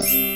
Bye.